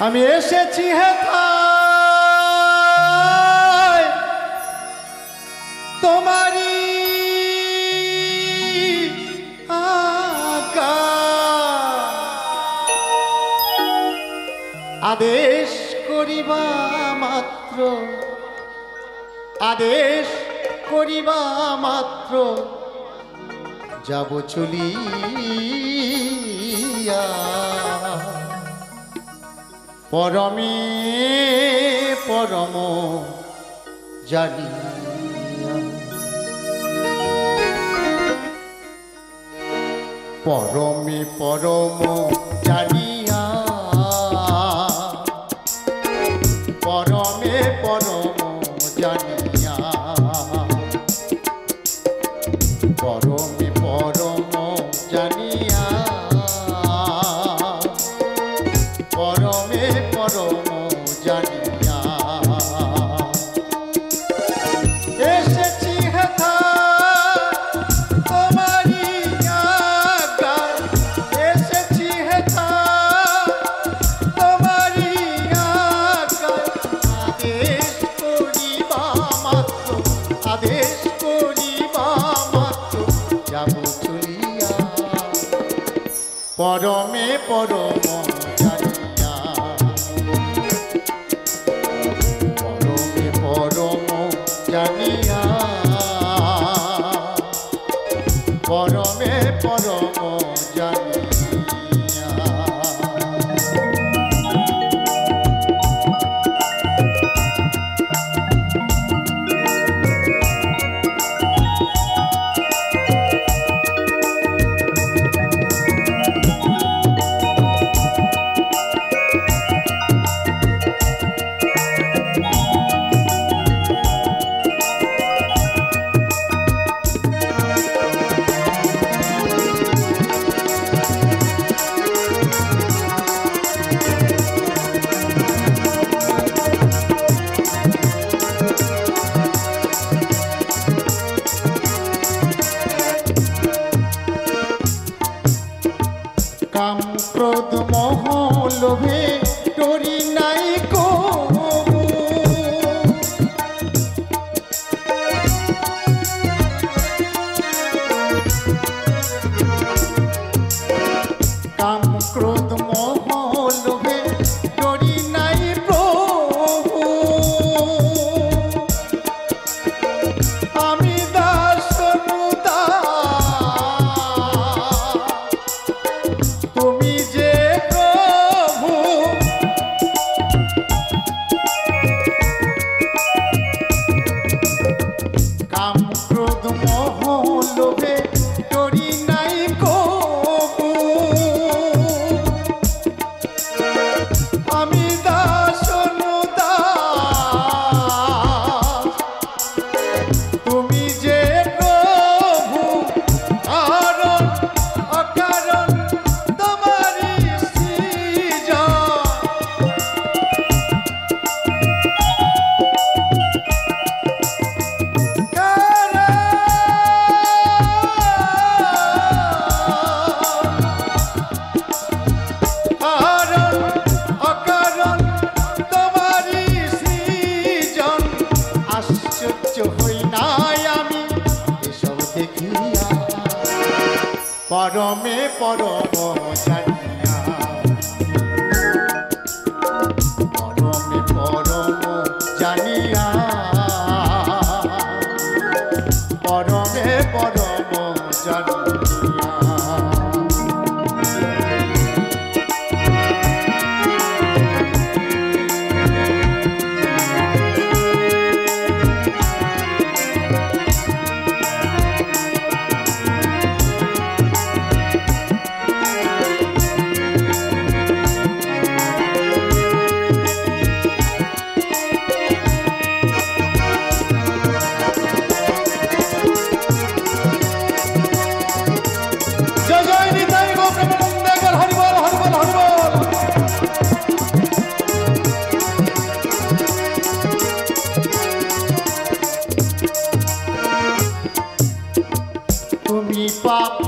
আমি এসেছি হেতায় তোমারি আদেশ করিবা মাত্র। আদেশ করিবা মাত্র। যাব চলিয়া। পরমে পরম জানি। পরমে পরম জানি পরমে পরম টোরি so big. পরমে পরম জানি pop.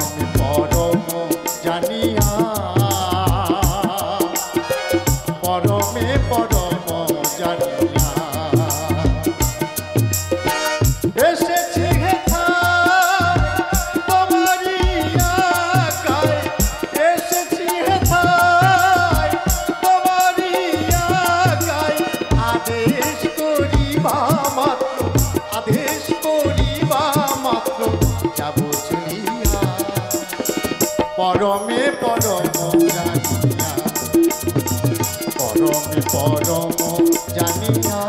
from the border পরমে পরম জানিয়া পরমে পরম জানিয়া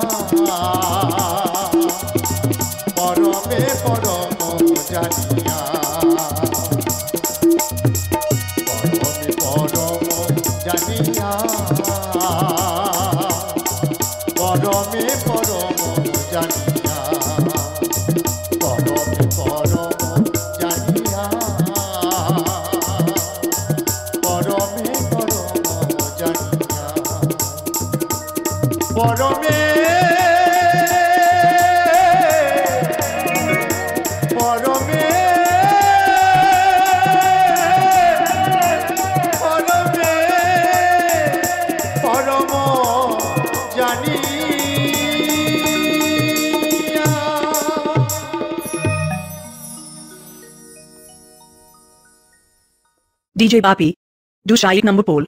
পরমে পরম জানিয়া। পরমে পরম জানিয়া। DJ Bapi, do shy number pole.